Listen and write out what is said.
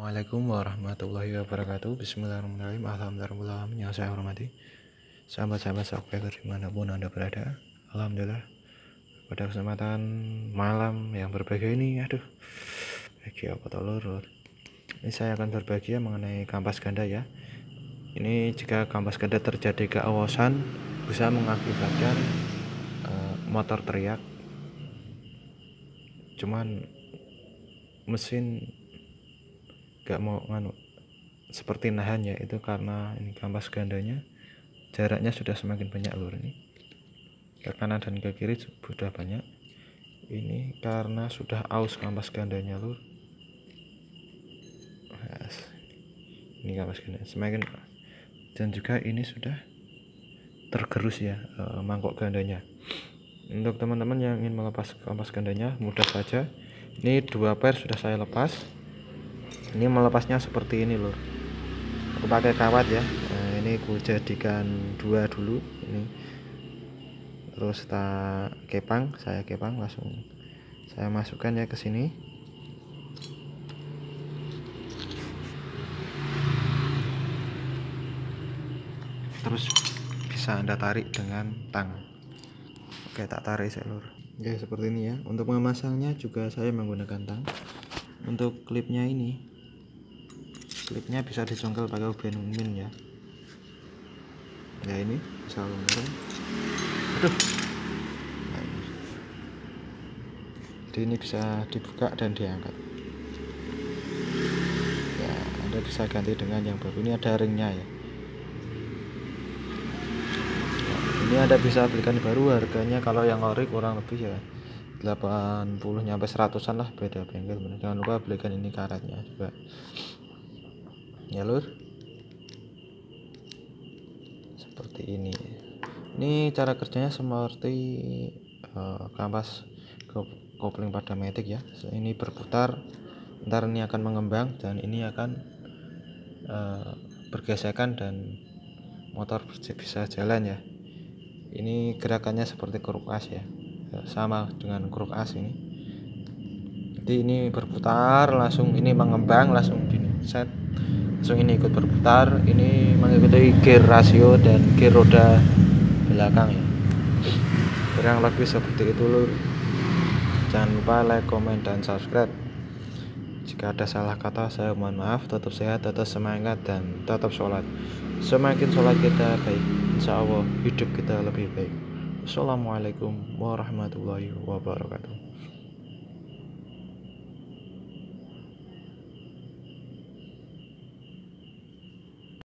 Assalamualaikum warahmatullahi wabarakatuh. Bismillahirrahmanirrahim. Alhamdulillah yang saya hormati. Sahabat-sahabat subscriber di mana pun anda berada Alhamdulillah. Pada kesempatan malam yang berbahagia ini Aduh Bagi apa telur Ini saya akan berbagi mengenai kampas ganda ya. Ini jika kampas ganda terjadi keawasan Bisa mengakibatkan uh, Motor teriak. Cuman mesin gak mau nganu seperti nahan ya itu karena ini kampas gandanya jaraknya sudah semakin banyak lur ini. Ke kanan dan ke kiri sudah banyak. Ini karena sudah aus kampas gandanya lur. Ini kampas ganda semakin dan juga ini sudah tergerus ya e, mangkok gandanya. Untuk teman-teman yang ingin melepas kampas gandanya mudah saja. Ini dua pair sudah saya lepas ini melepasnya seperti ini loh aku pakai kawat ya. Nah, ini aku jadikan dua dulu ini. Terus tak kepang saya kepang langsung saya masukkan ya ke sini. Terus bisa anda tarik dengan tang. Oke tak tarik seluruh ya seperti ini ya. Untuk memasangnya juga saya menggunakan tang. Untuk klipnya ini klipnya bisa dicongkel pakai uben min ya. Ya ini bisa longgar. Aduh. Nah, ini. jadi ini bisa dibuka dan diangkat. Ya anda bisa ganti dengan yang baru. Ini ada ringnya ya. Nah, ini anda bisa belikan baru. Harganya kalau yang ori kurang lebih ya 80 nyampe 100an lah. Beda bengkel. Jangan lupa belikan ini karetnya juga ya lur seperti ini. Ini cara kerjanya seperti uh, kampas kopling pada metik ya. Ini berputar. Ntar ini akan mengembang dan ini akan uh, bergesekan dan motor bisa jalan ya. Ini gerakannya seperti keruk as ya. Sama dengan keruk as ini. Jadi ini berputar langsung ini mengembang langsung gini set langsung ini ikut berputar. Ini mengikuti gear rasio dan gear roda belakang ya. Kurang lebih seperti itu lur. Jangan lupa like comment dan subscribe. Jika ada salah kata saya mohon maaf. Tetap sehat tetap semangat dan tetap sholat. Semakin sholat kita baik insya Allah hidup kita lebih baik. Assalamualaikum warahmatullahi wabarakatuh